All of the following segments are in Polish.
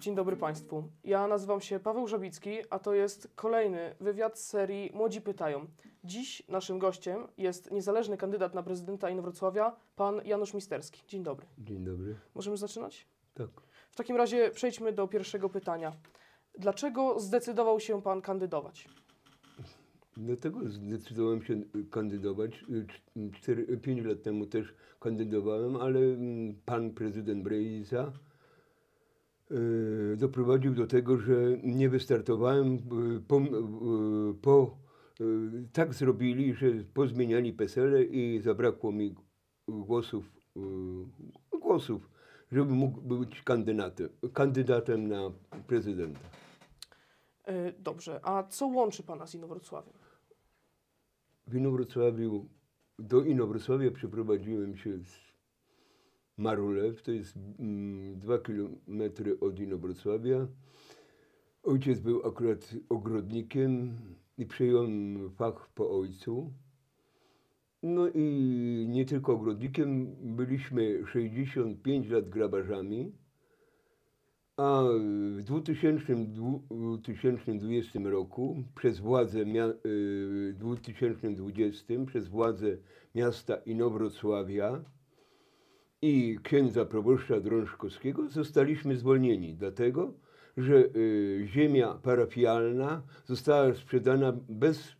Dzień dobry Państwu. Ja nazywam się Paweł Żabicki, a to jest kolejny wywiad z serii Młodzi Pytają. Dziś naszym gościem jest niezależny kandydat na prezydenta Inowrocławia, pan Janusz Misterski. Dzień dobry. Dzień dobry. Możemy zaczynać? Tak. W takim razie przejdźmy do pierwszego pytania. Dlaczego zdecydował się pan kandydować? Dlatego zdecydowałem się kandydować. 5 lat temu też kandydowałem, ale mm, pan prezydent Brejza doprowadził do tego, że nie wystartowałem. y, Po, y, po, y, tak zrobili, że pozmieniali PESEL i zabrakło mi głosów, y, głosów, żeby mógł być kandydatem, kandydatem na prezydenta. E, Dobrze, a co łączy pana z Inowrocławiem? W Inowrocławiu, do Inowrocławia przeprowadziłem się z Marulew, to jest mm, dwa kilometry od Inowrocławia. Ojciec był akurat ogrodnikiem i przejąłem fach po ojcu. No i nie tylko ogrodnikiem, byliśmy 65 lat grabarzami, a w 2000, 2020 roku przez władze mia- y, 2020 przez władze miasta Inowrocławia i księdza proboszcza Drążkowskiego zostaliśmy zwolnieni, dlatego że y, ziemia parafialna została sprzedana bez,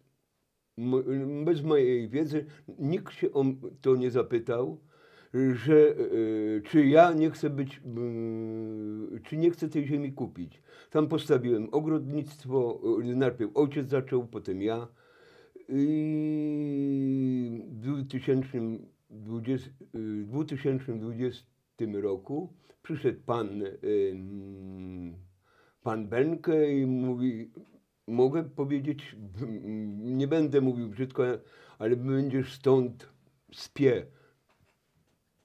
bez mojej wiedzy. Nikt się o to nie zapytał że y, czy ja nie chcę być, y, czy nie chcę tej ziemi kupić. Tam postawiłem ogrodnictwo, y, najpierw ojciec zaczął, potem ja. I w 2020, y, 2020 roku przyszedł pan, ym, pan Benke i mówi, mogę powiedzieć, nie będę mówił brzydko, ale będziesz stąd spie.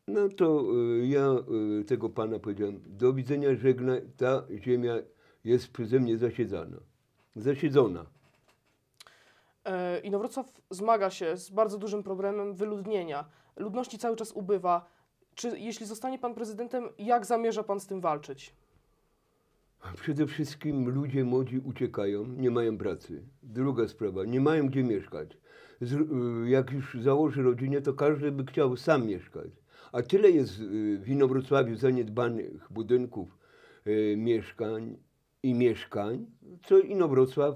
No to y, ja y, tego pana powiedziałem, do widzenia, żegnaj, ta ziemia jest przeze mnie zasiedzana, zasiedzona. E, Inowrocław zmaga się z bardzo dużym problemem wyludnienia. Ludności cały czas ubywa. Czy jeśli zostanie pan prezydentem, jak zamierza pan z tym walczyć? Przede wszystkim ludzie młodzi uciekają, nie mają pracy. Druga sprawa, nie mają gdzie mieszkać. Y, jak już założy rodzinę, to każdy by chciał sam mieszkać. A tyle jest y, w Inowrocławiu zaniedbanych budynków, y, mieszkań i mieszkań, co Inowrocław,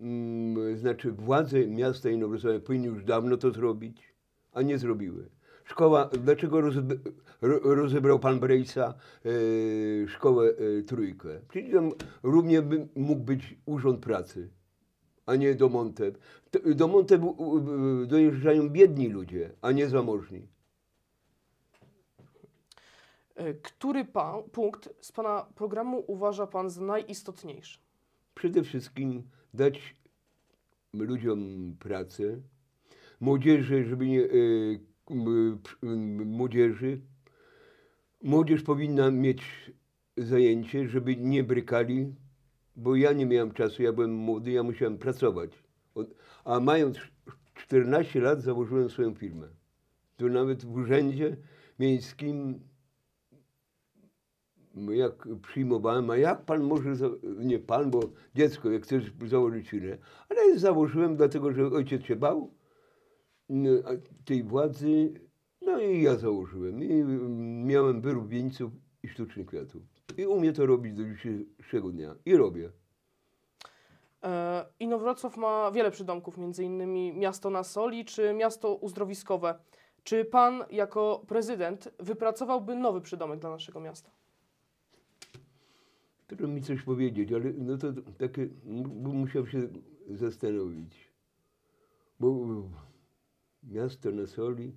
mm, znaczy władze miasta Inowrocławia powinny już dawno to zrobić, a nie zrobiły. Szkoła, dlaczego rozebrał pan Brejsa e, szkołę e, trójkę? Przecież tam równie by mógł być urząd pracy, a nie do Monteb. To- Do Monteb u- u- dojeżdżają biedni ludzie, a nie zamożni. E, Który pan, punkt z pana programu uważa pan za najistotniejszy? Przede wszystkim dać ludziom pracę, młodzieży, żeby nie, e, młodzieży, młodzież powinna mieć zajęcie, żeby nie brykali, bo ja nie miałem czasu, ja byłem młody, ja musiałem pracować. A mając 14 lat założyłem swoją firmę. To nawet w urzędzie miejskim jak przyjmowałem, a jak pan może, nie pan, bo dziecko, jak chcesz założyć firmę, ale założyłem dlatego, że ojciec się bał tej władzy, no i ja założyłem i mm, miałem wyrób wieńców i sztucznych kwiatów. I umiem to robić do dzisiejszego dnia i robię. E, Inowrocław ma wiele przydomków, między innymi miasto na soli czy miasto uzdrowiskowe. Czy pan jako prezydent wypracowałby nowy przydomek dla naszego miasta? Trudno mi coś powiedzieć, ale no to takie, bym musiał się zastanowić. Bo miasto na soli.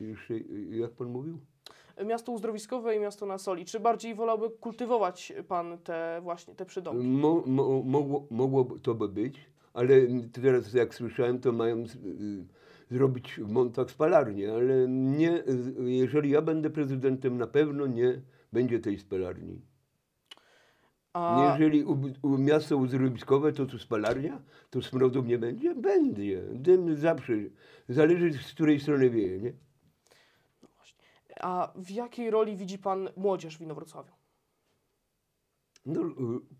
Jeszcze, jak pan mówił? Miasto uzdrowiskowe i miasto na soli. Czy bardziej wolałby kultywować pan te właśnie te przydomki? Mo, mo, mogło, mogło to by być, ale teraz jak słyszałem, to mają y, zrobić w Montach spalarnię, ale nie, jeżeli ja będę prezydentem, na pewno nie będzie tej spalarni. A, Jeżeli u, u miasto uzdrowiskowe, to tu spalarnia, to smrodów nie będzie? Będzie. Dym zawsze. Zależy z której strony wieje, nie? a w jakiej roli widzi pan młodzież w Inowrocławiu? No, y,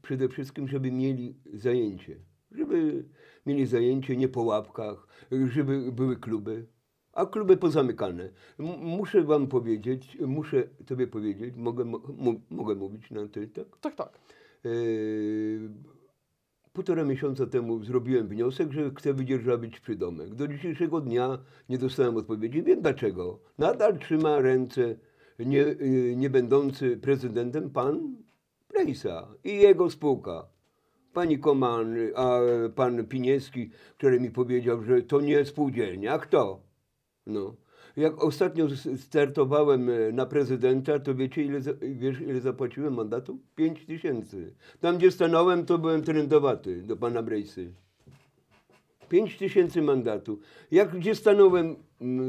przede wszystkim, żeby mieli zajęcie. Żeby mieli zajęcie nie po łapkach, żeby były kluby. A kluby pozamykane. M- muszę wam powiedzieć, muszę tobie powiedzieć, mogę, mogę mówić na ty, tak? Tak, tak. Yy, Półtora miesiąca temu zrobiłem wniosek, że chcę wydzierżawić przydomek. Do dzisiejszego dnia nie dostałem odpowiedzi. Wiem dlaczego. Nadal trzyma ręce nie, yy, nie będący prezydentem pan Prejsa i jego spółka. Pani Koman, a pan Piniewski, który mi powiedział, że to nie spółdzielnia. Kto? No. Jak ostatnio startowałem e, na prezydenta, to wiecie ile, wiesz, ile zapłaciłem mandatu? 5 tysięcy. Tam gdzie stanąłem, to byłem trendowaty do pana Brejsy. 5 tysięcy mandatu. Jak gdzie stanąłem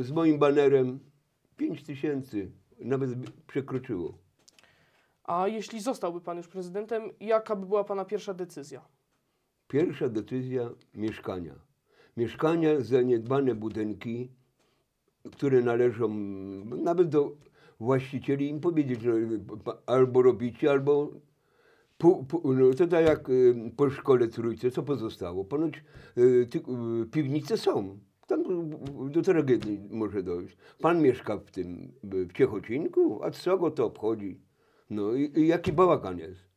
z moim banerem? 5 tysięcy. Nawet przekroczyło. A jeśli zostałby pan już prezydentem, jaka by była pana pierwsza decyzja? Pierwsza decyzja mieszkania. Mieszkania, zaniedbane budynki, które należą mm, nawet do właścicieli, im powiedzieć, pa- albo robicie, albo pół, no to tak jak y, po szkole trójce, co pozostało? Ponoć y, ty, y, piwnice są. Tam do tragedii może dojść. Pan mieszka w tym, w Ciechocinku, a co go to obchodzi? No i, i jaki bałagan jest?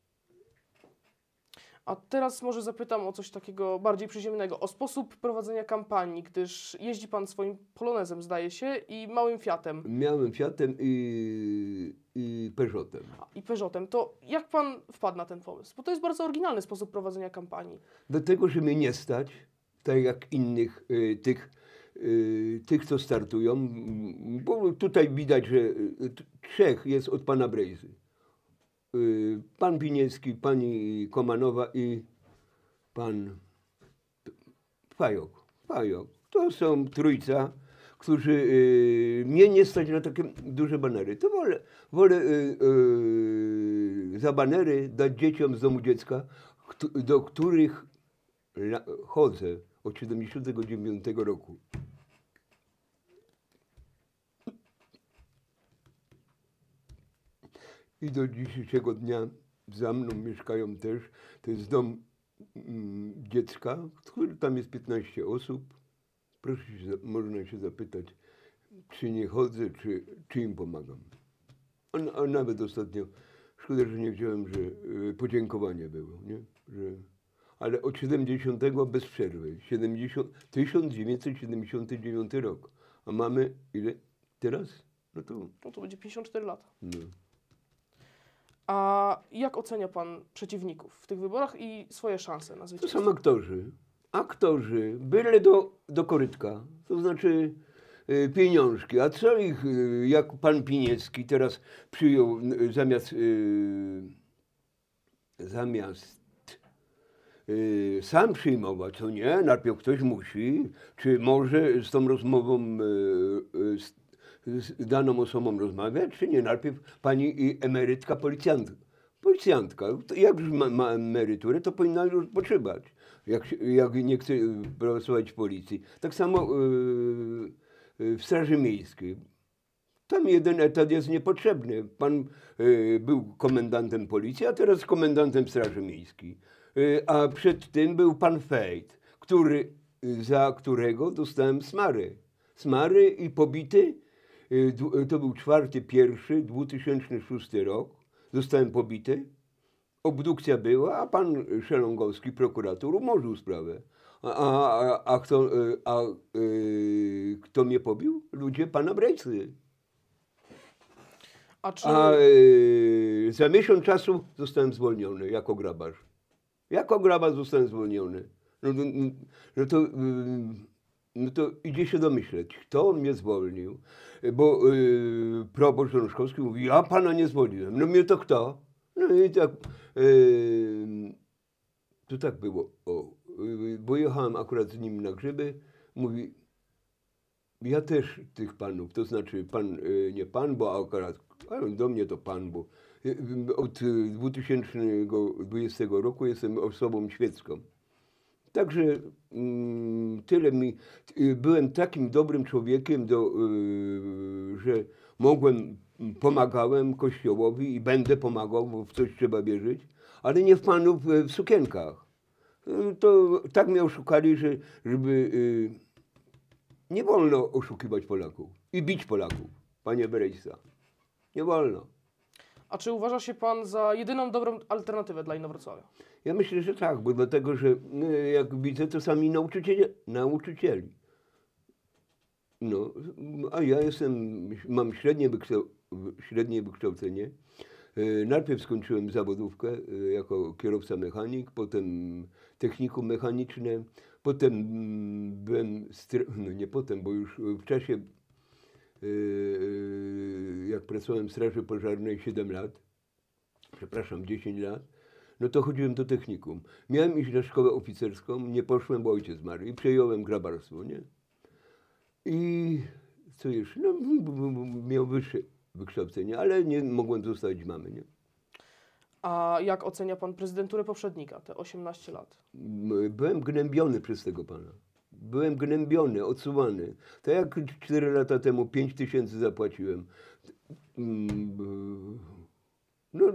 A teraz może zapytam o coś takiego bardziej przyziemnego, o sposób prowadzenia kampanii, gdyż jeździ pan swoim polonezem, zdaje się, i małym Fiatem Miałem Fiatem i, i Peugeotem. a, i Peugeotem. To jak pan wpadł na ten pomysł? Bo to jest bardzo oryginalny sposób prowadzenia kampanii. Dlatego, że mnie nie stać, tak jak innych y, tych, y, tych, co startują, bo tutaj widać, że y, trzech jest od pana Brejzy. Y, pan Piniewski, pani Komanowa i pan Fajok. Fajok. To są trójca, którzy y, mnie nie stać na takie duże banery. To wolę, wolę y, za banery dać dzieciom z domu dziecka, do których chodzę od 79 roku. I do dzisiejszego dnia za mną mieszkają też. To jest dom mm, dziecka, który tam jest 15 osób. Proszę się, można się zapytać, czy nie chodzę, czy, czy im pomagam. A, a nawet ostatnio, szkoda, że nie wziąłem, że y, podziękowanie było, nie? Że, ale od 70 bez przerwy, 70, 1979 rok. A mamy ile teraz? No to, No to będzie 54 lata. no. A jak ocenia pan przeciwników w tych wyborach i swoje szanse na To zwycięstwo? są aktorzy. Aktorzy, byle do, do korytka. To znaczy y, pieniążki. A co ich, y, jak pan Piniecki teraz przyjął y, zamiast, y, zamiast sam przyjmować, to nie, najpierw ktoś musi, czy może z tą rozmową z, z daną osobą rozmawiać, czy nie, najpierw pani emerytka policjant, policjantka, to jak już ma, ma emeryturę, to powinna już odpoczywać, jak, jak nie chce y, pracować w policji. Tak samo y, y, w Straży Miejskiej. Tam jeden etat jest niepotrzebny. Pan y, był komendantem policji, a teraz komendantem Straży Miejskiej. Y, a przed tym był pan Fejt, który, za którego dostałem smary. Smary i pobity. Y, y, to był czwarty, pierwszy, 2006 rok. Zostałem pobity. Obdukcja była, a pan Szelongowski, prokurator, umorzył sprawę. A, a, a, kto, y, a y, kto mnie pobił? Ludzie pana Brejcy. A czy... A y, za miesiąc czasu zostałem zwolniony jako grabarz. Jako grabarz zostałem zwolniony. No, to- no, to, y, no to idzie się domyśleć, kto mnie zwolnił. Bo y, proboszcz mówi, ja pana nie zwolniłem. No mnie to kto? No i tak, y, to tak było. O, y, bo jechałem akurat z nim na grzyby. Mówi, ja też tych panów, to znaczy pan, y, nie pan, bo akurat ale do mnie to pan, bo y, od y, 2020 roku jestem osobą świecką. Także mm, tyle mi. y, Byłem takim dobrym człowiekiem, do, y, że mogłem, pomagałem Kościołowi i będę pomagał, bo w coś trzeba wierzyć, ale nie w panów y, w sukienkach. Y, To tak mnie oszukali, że żeby. Nie wolno oszukiwać Polaków i bić Polaków, panie Berejsa. Nie wolno. A czy uważa się pan za jedyną dobrą alternatywę dla Inowrocławia? Ja myślę, że tak, bo dlatego, że y, jak widzę, to sami nauczyciele, nauczycieli. No, a ja jestem, mam średnie, wykształ, średnie wykształcenie. Y, Najpierw skończyłem zawodówkę y, jako kierowca mechanik, potem technikum mechaniczne, potem mm, byłem, no nie potem, bo już w czasie, jak pracowałem w Straży Pożarnej 7 lat, przepraszam, 10 lat, no to chodziłem do technikum. Miałem iść na szkołę oficerską, nie poszłem, bo ojciec zmarł i przejąłem grabarstwo, nie? I co jeszcze? No, miał wyższe wykształcenie, ale nie mogłem zostawić mamy, nie? A jak ocenia pan prezydenturę poprzednika, te 18 lat? Byłem gnębiony przez tego pana. Byłem gnębiony, odsuwany. Tak jak 4 lata temu 5 tysięcy zapłaciłem. Mm, b- No,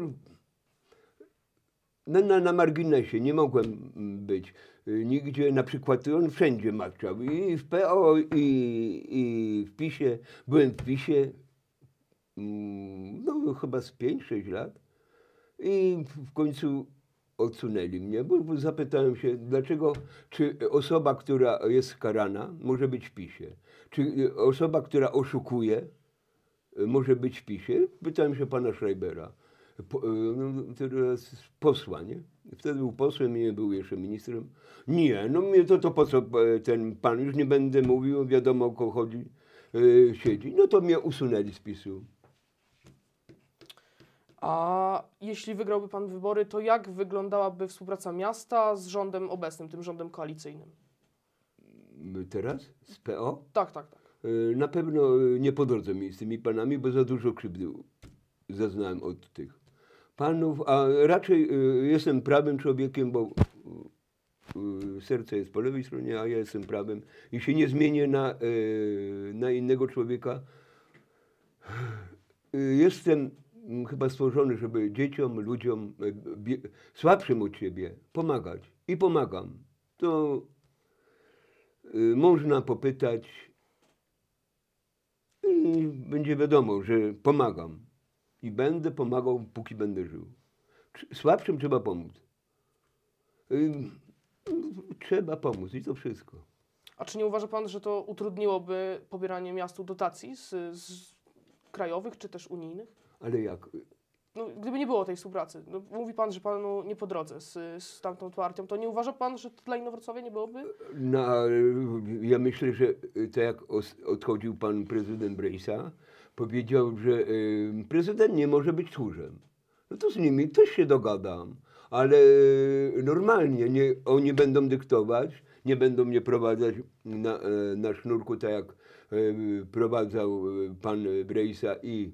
na, na, na marginesie nie mogłem być. Nigdzie, na przykład on wszędzie maczał. I w PO, i, i w PiSie. Byłem w PiSie, mm, no chyba z 5-6 lat. I w końcu odsunęli mnie, bo, zapytałem się, dlaczego, czy osoba, która jest karana, może być w PiSie? Czy y, osoba, która oszukuje, y, może być w PiSie? Pytałem się pana Schreibera, po, y, no, posła, nie? Wtedy był posłem i nie był jeszcze ministrem. Nie, no mnie to, to po co e, ten pan, już nie będę mówił, wiadomo o kogo chodzi, y, siedzi. No to mnie usunęli z PiSu. A jeśli wygrałby pan wybory, to jak wyglądałaby współpraca miasta z rządem obecnym, tym rządem koalicyjnym? Teraz? Z PO? Tak, tak, tak. Y, Na pewno y, nie po drodze mi z tymi panami, bo za dużo krzywdy zaznałem od tych panów, a raczej y, jestem prawym człowiekiem, bo serce jest po lewej stronie, a ja jestem prawym i się nie zmienię na, na innego człowieka. Jestem chyba stworzony, żeby dzieciom, ludziom y, bie- słabszym od siebie pomagać i pomagam. To y, można popytać, i będzie wiadomo, że pomagam. I będę pomagał, póki będę żył. Słabszym trzeba pomóc. Ym, Trzeba pomóc i to wszystko. A czy nie uważa pan, że to utrudniłoby pobieranie miastu dotacji z, z krajowych czy też unijnych? Ale jak? No, gdyby nie było tej współpracy, no, mówi pan, że panu nie po drodze z, z tamtą partią, to nie uważa pan, że to dla Inowrocławia nie byłoby? Na, ja myślę, że y, tak jak odchodził pan prezydent Brejsa, powiedział, że y, prezydent nie może być tchórzem. No to z nimi też się dogadam, ale y, normalnie nie, oni będą dyktować, nie będą mnie prowadzać na, e, na sznurku, tak jak e, prowadzał pan Brejsa i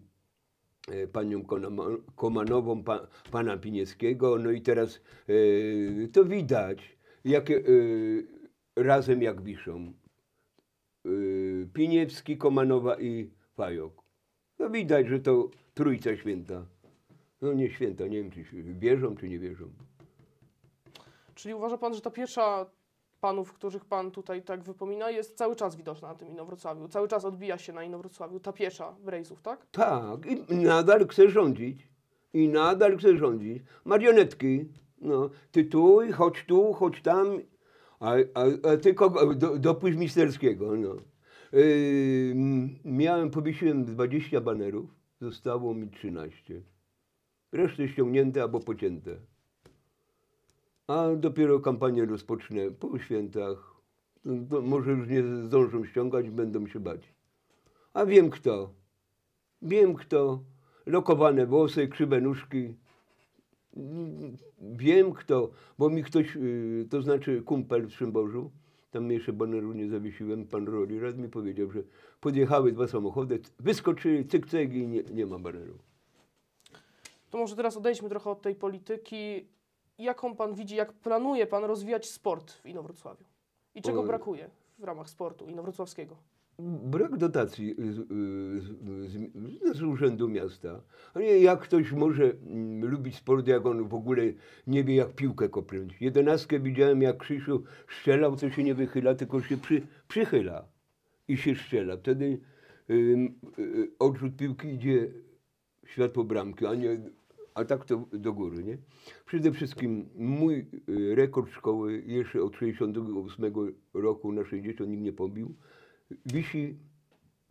panią Konama- Komanową, pa, pana Pinieckiego. No i teraz e, to widać, jakie e, razem jak wiszą. E, Piniewski, Komanowa i Fajok. No widać, że to trójca święta. No nie święta, nie wiem czy wierzą, czy nie wierzą. Czyli uważa pan, że ta pierwsza panów, których pan tutaj tak wypomina, jest cały czas widoczna na tym Inowrocławiu, cały czas odbija się na Inowrocławiu, ta piesza Brejzów, tak? Tak, i nadal chce rządzić. I nadal chce rządzić. Marionetki. No, ty tu, chodź tu, chodź tam. A, a, a ty kogo? Do, dopuść Misterskiego. No. Yy, miałem, powiesiłem 20 banerów, zostało mi 13. Resztę ściągnięte albo pocięte. A dopiero kampanię rozpocznę po świętach. To, może już nie zdążą ściągać, będą się bać. A wiem kto. Wiem kto. Lokowane włosy, krzywe nóżki. Wiem kto, bo mi ktoś, y, to znaczy kumpel w Szymborzu, tam jeszcze baneru nie zawiesiłem, pan Roli raz mi powiedział, że podjechały dwa samochody, wyskoczyli, cyk, cyk i nie, nie ma baneru. To może teraz odejdźmy trochę od tej polityki. Jaką pan widzi, jak planuje pan rozwijać sport w Inowrocławiu? I czego Oj. brakuje w ramach sportu inowrocławskiego? Brak dotacji z, z, z, z urzędu miasta. Jak ktoś może mm, lubić sport, jak on w ogóle nie wie, jak piłkę kopnąć. Jedenastkę widziałem, jak Krzysiu strzelał, to się nie wychyla, tylko się przy, przychyla i się strzela. Wtedy ym, y, odrzut piłki idzie w światło bramki, a nie a tak to do góry, nie? Przede wszystkim mój y, rekord szkoły jeszcze od 68 roku na 60 nikt nie pobił. Wisi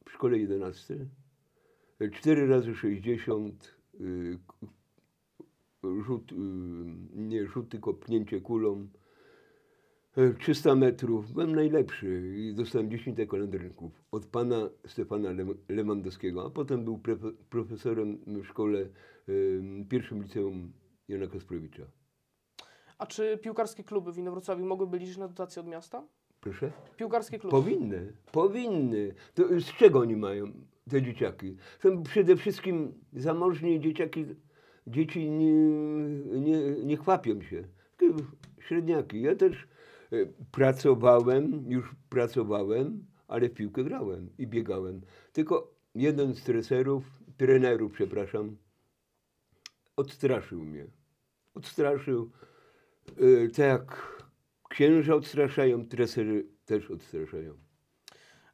w szkole 11. 4 razy 60 y, rzut, y, nie rzut, tylko pnięcie kulą. E, 300 metrów. Byłem najlepszy i dostałem 10 kalendarzyków od pana Stefana Lewandowskiego, a potem był profesorem w szkole pierwszym liceum Jana Kasprowicza. A czy piłkarskie kluby w Inowrocławiu mogłyby liczyć na dotację od miasta? Proszę? Piłkarskie kluby. Powinny, powinny. To z czego oni mają, te dzieciaki? Są przede wszystkim zamożni dzieciaki, dzieci nie, nie, nie chwapią się. Średniaki. Ja też e, pracowałem, już pracowałem, ale w piłkę grałem i biegałem. Tylko jeden z treserów, trenerów, przepraszam, odstraszył mnie. Odstraszył, e, tak jak księża odstraszają, treserzy też odstraszają.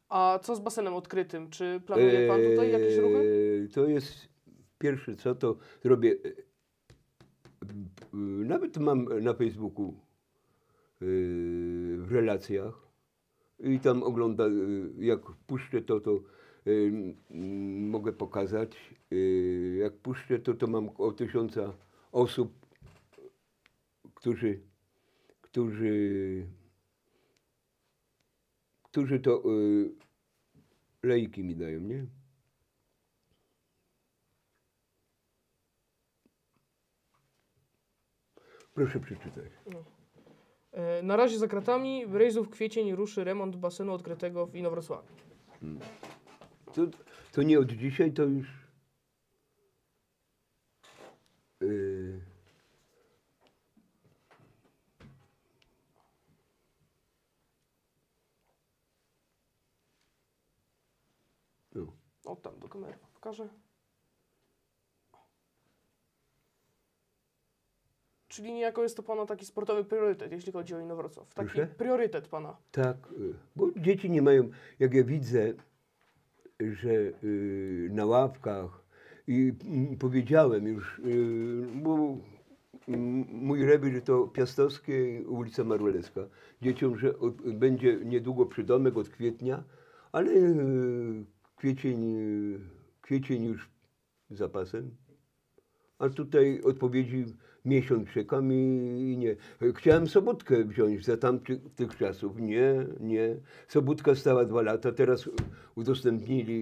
A co z basenem odkrytym? Czy planuje pan tutaj jakieś ruchy? Eee, To jest pierwsze co, to zrobię. e, e, Nawet mam na Facebooku e, w relacjach i tam ogląda, jak puszczę to, to mogę pokazać. E, Jak puszczę to, to mam około tysiąca osób, którzy, którzy, którzy to e, lejki mi dają, nie? Proszę przeczytać. E, Na razie za kratami w Rejzów kwiecień ruszy remont basenu odkrytego w Inowrocławiu. To, to nie od dzisiaj, to już. Yy, no. O, tam do kamery pokażę. Czyli niejako jest to Pana taki sportowy priorytet, jeśli chodzi o Inowrocław. Taki Proszę? priorytet Pana. Tak, y, bo dzieci nie mają, jak ja widzę, że y, na ławkach i mm, powiedziałem już, y, bo mm, mój rewir to Piastowskie ulica Marulewska. Dzieciom, że będzie niedługo przydomek od kwietnia, ale y, kwiecień, kwiecień już za pasem. A tutaj odpowiedzi miesiąc czekam i, nie. Chciałem Sobotkę wziąć za tamtych tych czasów. Nie, nie. Sobotka stała dwa lata, teraz udostępnili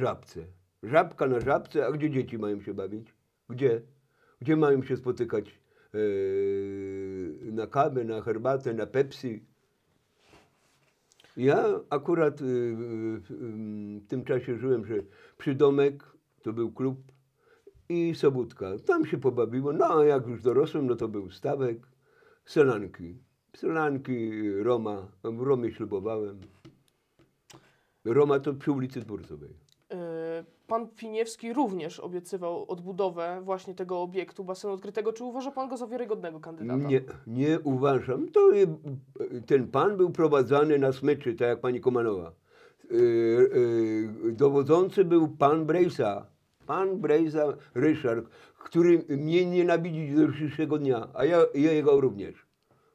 żabce. Żabka na żabce, a gdzie dzieci mają się bawić? Gdzie? Gdzie mają się spotykać? E, na kawę, na herbatę, na Pepsi. Ja akurat y, y, w tym czasie żyłem, że przydomek to był klub i Sobótka. Tam się pobawiło. No a jak już dorosłem, no to był stawek, selanki. Selanki, Roma. W Romie ślubowałem. Roma to przy ulicy Dworcowej. E, Pan Piniewski również obiecywał odbudowę właśnie tego obiektu basenu odkrytego. Czy uważa Pan go za wiarygodnego kandydata? Nie, nie uważam. To ten pan był prowadzony na smyczy, tak jak pani Komanowa. Yy, yy, dowodzący był pan Brejsa. Pan Brejsa Ryszard, który mnie nienawidzi do dzisiejszego dnia, a ja, ja jego również.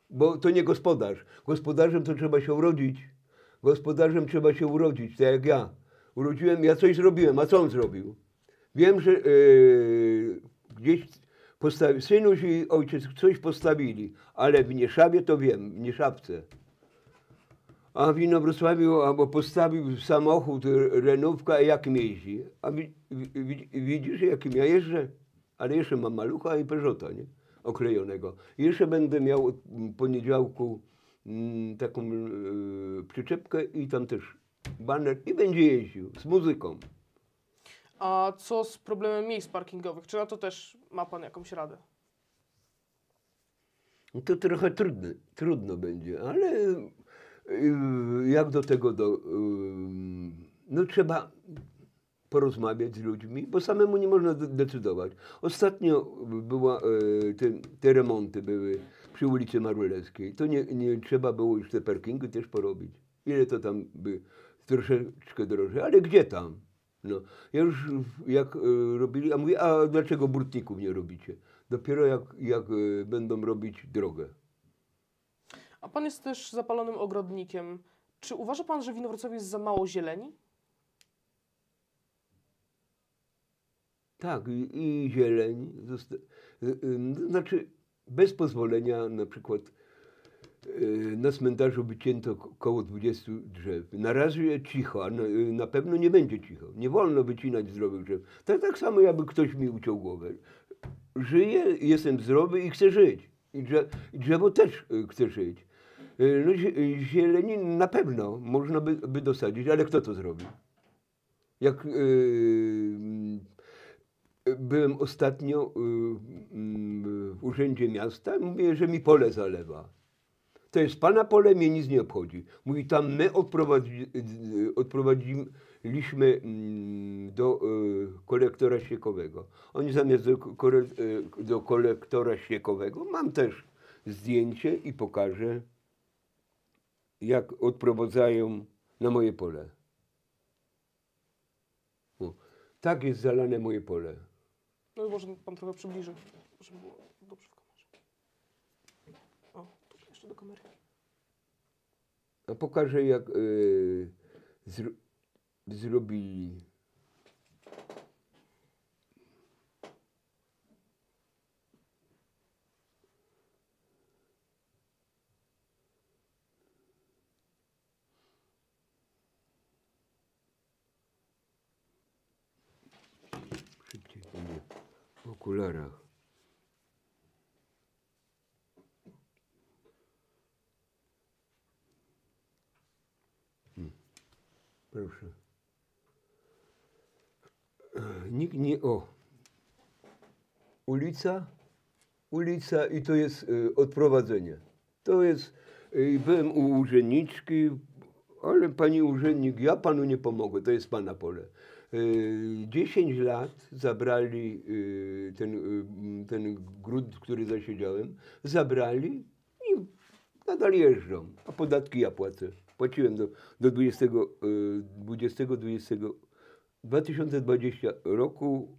Bo to nie gospodarz. Gospodarzem to trzeba się urodzić. Gospodarzem trzeba się urodzić, tak jak ja. Urodziłem, ja coś zrobiłem, a co on zrobił? Wiem, że yy, gdzieś postawi, synuś i ojciec coś postawili, ale w Nieszawie to wiem, w Nieszawce. A w Inowrocławiu albo postawił samochód, renówka, jakim jeździ. A wi, wi, widzisz, jakim ja jeżdżę? Ale jeszcze mam malucha i Peugeota, nie? Oklejonego. I jeszcze będę miał od poniedziałku mm, taką y, przyczepkę i tam też baner i będzie jeździł z muzyką. A co z problemem miejsc parkingowych? Czy na to też ma pan jakąś radę? No to trochę trudne, trudno będzie, ale jak do tego do, y, no trzeba porozmawiać z ludźmi, bo samemu nie można de- decydować. Ostatnio była, y, te, te remonty były przy ulicy Marulewskiej. To nie, nie trzeba było już te parkingi też porobić. Ile to tam by troszeczkę drożej, ale gdzie tam? No, ja już jak robili, a mówię, a dlaczego burtników nie robicie? Dopiero jak, jak będą robić drogę. A pan jest też zapalonym ogrodnikiem. Czy uważa pan, że w Inowrocławiu jest za mało zieleni? Tak, i, zieleń. Y, y, znaczy, bez pozwolenia na przykład y, na cmentarzu wycięto ko- koło 20 drzew. Na razie cicho, a na, pewno nie będzie cicho. Nie wolno wycinać zdrowych drzew. Tak, tak samo jakby ktoś mi uciął głowę. Żyję, jestem zdrowy i chcę żyć. I drze- i drzewo też chce żyć. Y, zie- y, zieleni na pewno można by, by dosadzić, ale kto to zrobi? Jak yy, byłem ostatnio y, mm, w urzędzie miasta, mówię, że mi pole zalewa. To jest pana pole, mnie nic nie obchodzi. Mówi, tam my odprowadzi, y, odprowadziliśmy mm, do y, kolektora ściekowego. Oni zamiast do, y, do kolektora ściekowego, mam też zdjęcie i pokażę, jak odprowadzają na moje pole. O, tak jest zalane moje pole. No może pan trochę przybliży, żeby było dobrze w kamerze. O, tutaj jeszcze do kamery. A pokażę, jak y, zro, zrobili. Szybciej, będzie w okularach. Proszę. Nikt nie. O. Ulica. Ulica i to jest y, odprowadzenie. To jest. Y, byłem u urzędniczki, ale pani urzędnik, ja panu nie pomogę, to jest pana pole. Y, 10 lat zabrali y, ten, y, ten grunt, który zasiedziałem, zabrali i nadal jeżdżą, a podatki ja płacę. Płaciłem do, do 20, y, 20, 20, 2020 roku,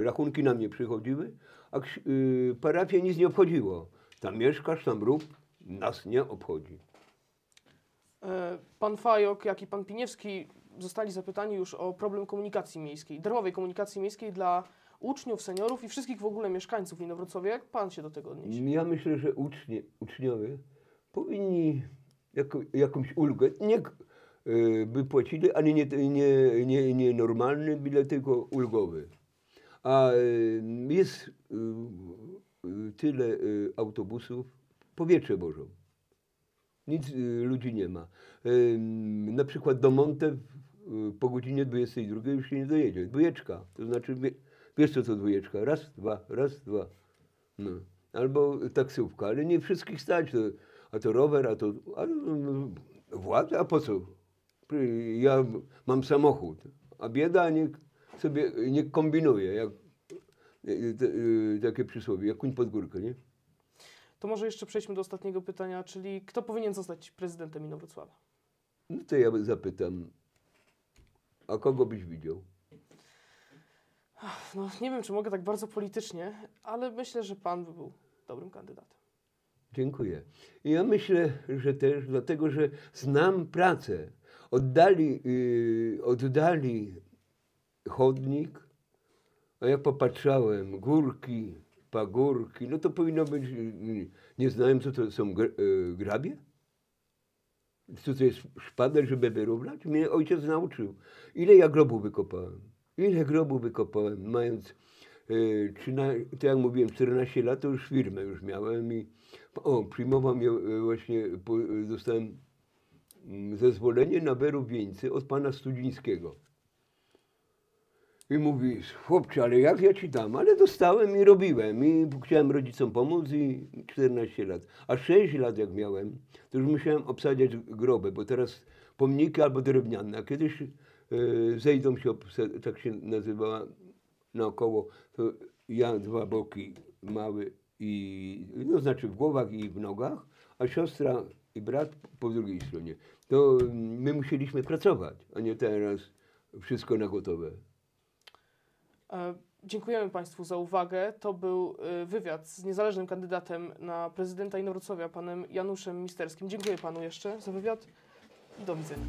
y, rachunki na mnie przychodziły, a y, parafię nic nie obchodziło. Tam mieszkasz, tam rób, nas nie obchodzi. E, Pan Fajok, jak i pan Piniewski zostali zapytani już o problem komunikacji miejskiej, darmowej komunikacji miejskiej dla uczniów, seniorów i wszystkich w ogóle mieszkańców Inowrocławia. Jak pan się do tego odniesie? Ja myślę, że ucznie, uczniowie powinni jako, jakąś ulgę, nie y, by płacili, ale nie, nie, nie, nie normalny bilet, tylko ulgowy. A y, jest y, tyle autobusów, powietrze wożą. Nic ludzi nie ma. Na przykład do Monte y, po godzinie 22 już się nie dojedzie. Dwójeczka. To znaczy, wie, wiesz co to dwójeczka? Raz, dwa, raz, dwa. No. Albo taksówka, ale nie wszystkich stać. To, a to rower, a to. A, no, władza, a po co? Ja mam samochód, a bieda niech sobie nie kombinuje. Jak, y, y, y, takie przysłowie, jak kuń pod górkę, nie? To może jeszcze przejdźmy do ostatniego pytania, czyli kto powinien zostać prezydentem Inowrocławia? No to ja zapytam, a kogo byś widział? No, nie wiem, czy mogę tak bardzo politycznie, ale myślę, że pan by był dobrym kandydatem. Dziękuję. Ja myślę, że też dlatego, że znam pracę. Oddali, yy, oddali chodnik, a jak popatrzałem, górki, pagórki, no to powinno być, yy, nie znałem, co to są yy, grabie? Co to jest szpader, żeby wyrównać? Mnie ojciec nauczył. Ile ja grobów wykopałem? Ile grobów wykopałem, mając, yy, 13, tak jak mówiłem, 14 lat, to już firmę już miałem i o, przyjmował mnie e, właśnie, po, e, dostałem mm, zezwolenie na wyrób wieńcy od pana Studzińskiego. I mówi, chłopcze, ale jak ja ci dam? Ale dostałem i robiłem. I chciałem rodzicom pomóc i 14 lat. A 6 lat jak miałem, to już musiałem obsadziać groby, bo teraz pomniki albo drewniane. A kiedyś e, zejdą się, tak się nazywała naokoło, to ja dwa boki mały i, no znaczy w głowach i w nogach, a siostra i brat po drugiej stronie. To my musieliśmy pracować, a nie teraz wszystko na gotowe. E, Dziękujemy Państwu za uwagę. To był e, wywiad z niezależnym kandydatem na prezydenta Inowrocławia, panem Januszem Misterskim. Dziękuję Panu jeszcze za wywiad do widzenia.